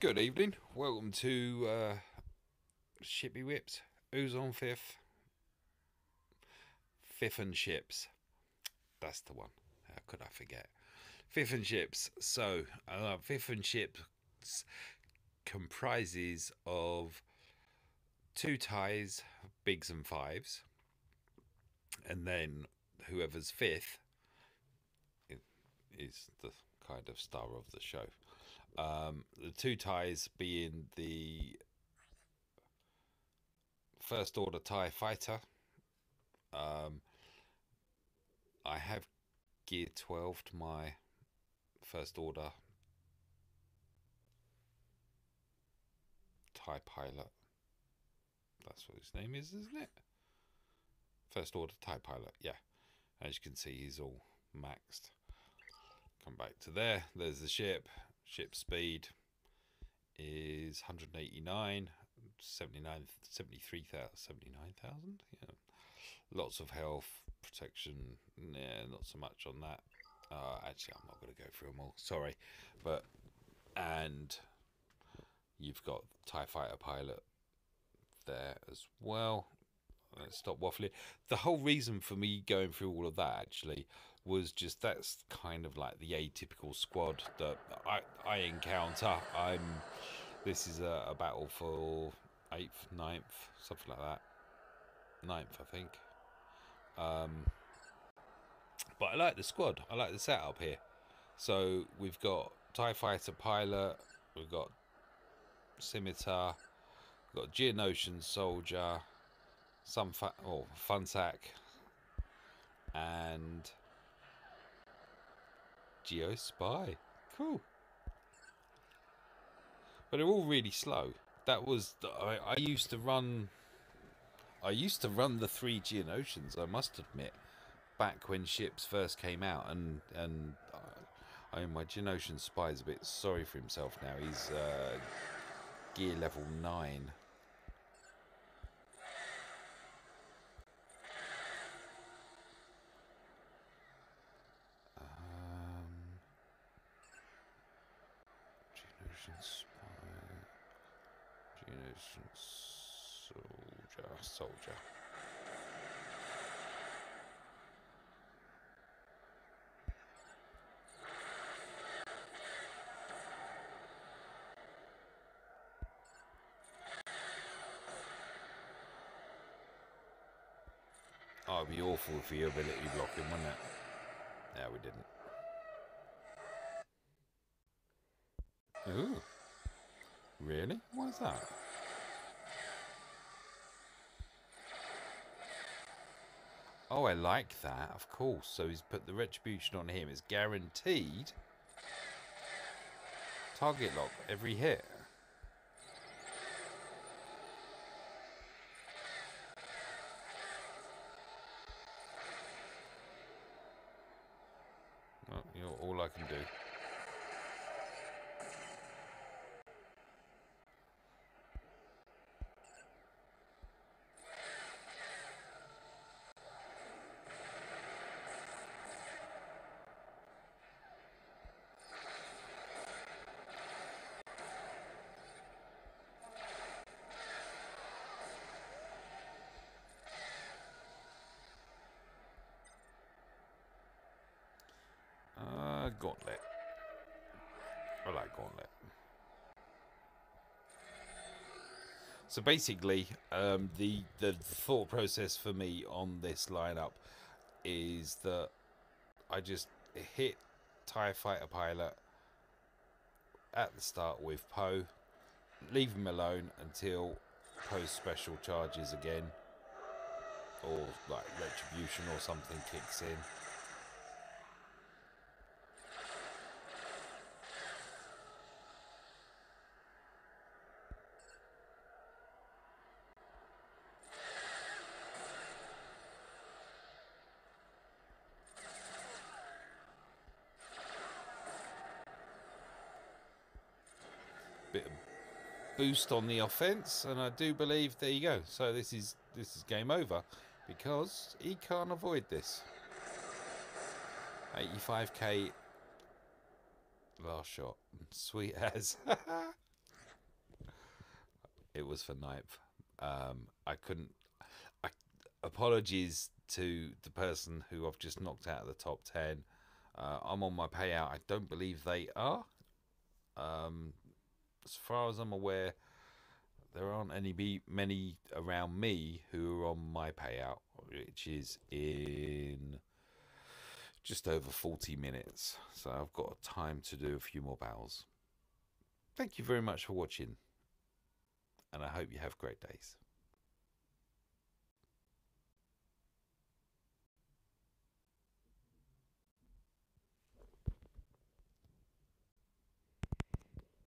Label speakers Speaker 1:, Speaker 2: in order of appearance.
Speaker 1: Good evening. Welcome to uh, Shippy Whips. Who's on fifth? Fifth and Ships. That's the one. How could I forget? Fifth and Ships. So, uh, Fifth and Ships comprises of two ties, Biggs and fives, and then whoever's fifth is the kind of star of the show. Um, the two ties being the first order tie fighter. Um, I have gear 12 to my first order tie pilot. That's what his name is, isn't it? First order tie pilot, yeah. As you can see, he's all maxed. Come back to there. There's the ship. Ship speed is 189, 79, 73,000, 79,000. Yeah. Lots of health, protection. Yeah, not so much on that. Uh, actually, I'm not going to go through them all. Sorry, but and you've got Tie Fighter pilot there as well. Let's stop waffling. The whole reason for me going through all of that actually was just that's kind of like the atypical squad that I, I encounter. I'm this is a, a battle for eighth, ninth, something like that. Ninth, I think. Um, but I like the squad. I like the setup here. So we've got Tie Fighter pilot. We've got scimitar. We've got Geonosian soldier. Some fa- oh, Funsack. And Geo Spy. Cool. But they're all really slow. That was I, I used to run. I used to run the three Geonosians. I must admit, back when ships first came out, and and uh, I mean my Geonosian spy is a bit sorry for himself now. He's uh, gear level nine. Uh, soldier, soldier. Oh, it'd be awful for your ability blocking, wouldn't it? Yeah, we didn't. Ooh. Really? What is that? Oh, I like that, of course. So he's put the retribution on him. It's guaranteed. Target lock every hit. Well, you know, all I can do. Gauntlet. I like Gauntlet. So basically, um, the the thought process for me on this lineup is that I just hit Tie Fighter Pilot at the start with Poe, leave him alone until Poe's special charges again, or like Retribution or something kicks in. Bit of boost on the offense, and I do believe there you go. So this is this is game over because he can't avoid this. 85k last shot, sweet as. it was for ninth. Um, I couldn't. I, apologies to the person who I've just knocked out of the top ten. Uh, I'm on my payout. I don't believe they are. Um, as far as I'm aware, there aren't any be many around me who are on my payout, which is in just over 40 minutes. So I've got time to do a few more battles. Thank you very much for watching, and I hope you have great days.